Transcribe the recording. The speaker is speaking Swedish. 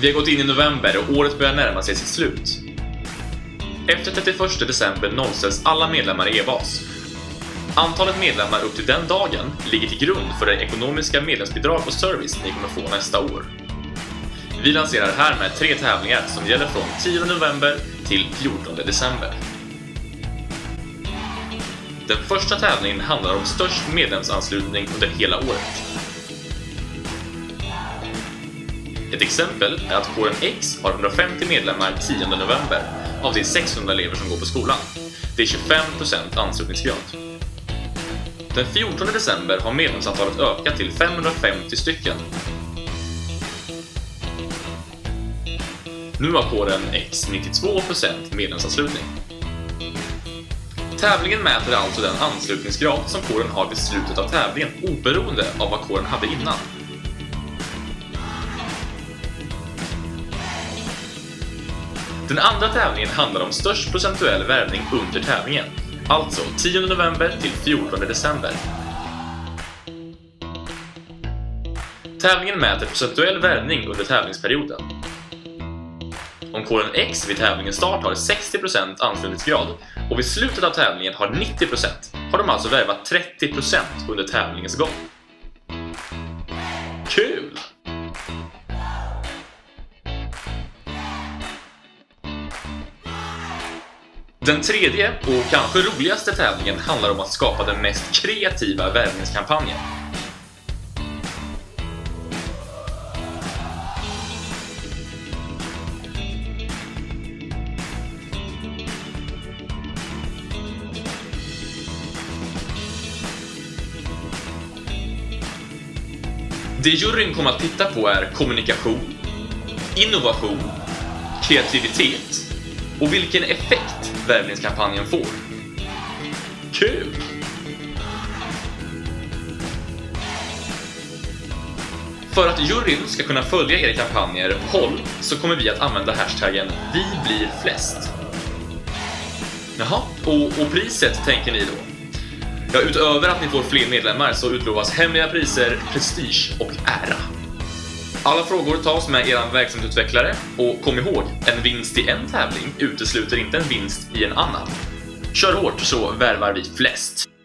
Vi har gått in i november och året börjar närma sig sitt slut. Efter 31 december nollställs alla medlemmar i EBAS. Antalet medlemmar upp till den dagen ligger till grund för det ekonomiska medlemsbidrag och service ni kommer få nästa år. Vi lanserar härmed tre tävlingar som gäller från 10 november till 14 december. Den första tävlingen handlar om störst medlemsanslutning under hela året. Ett exempel är att kåren X har 150 medlemmar 10 november av de 600 elever som går på skolan. Det är 25% anslutningsgrad. Den 14 december har medlemsantalet ökat till 550 stycken. Nu har kåren X 92% medlemsanslutning. Tävlingen mäter alltså den anslutningsgrad som kåren har vid slutet av tävlingen oberoende av vad kåren hade innan. Den andra tävlingen handlar om störst procentuell värvning under tävlingen, alltså 10 november till 14 december. Tävlingen mäter procentuell värvning under tävlingsperioden. Om kåren X vid tävlingens start har 60% anslutningsgrad och vid slutet av tävlingen har 90% har de alltså värvat 30% under tävlingens gång. Kul! Den tredje och kanske roligaste tävlingen handlar om att skapa den mest kreativa värvningskampanjen. Det juryn kommer att titta på är kommunikation, innovation, kreativitet och vilken effekt värvningskampanjen får. Kul! För att juryn ska kunna följa era kampanjer håll så kommer vi att använda hashtaggen Vi blir flest. Jaha, och, och priset tänker ni då? Ja, utöver att ni får fler medlemmar så utlovas hemliga priser, prestige och ära. Alla frågor tas med er verksamhetsutvecklare och kom ihåg, en vinst i en tävling utesluter inte en vinst i en annan. Kör hårt så värvar vi flest!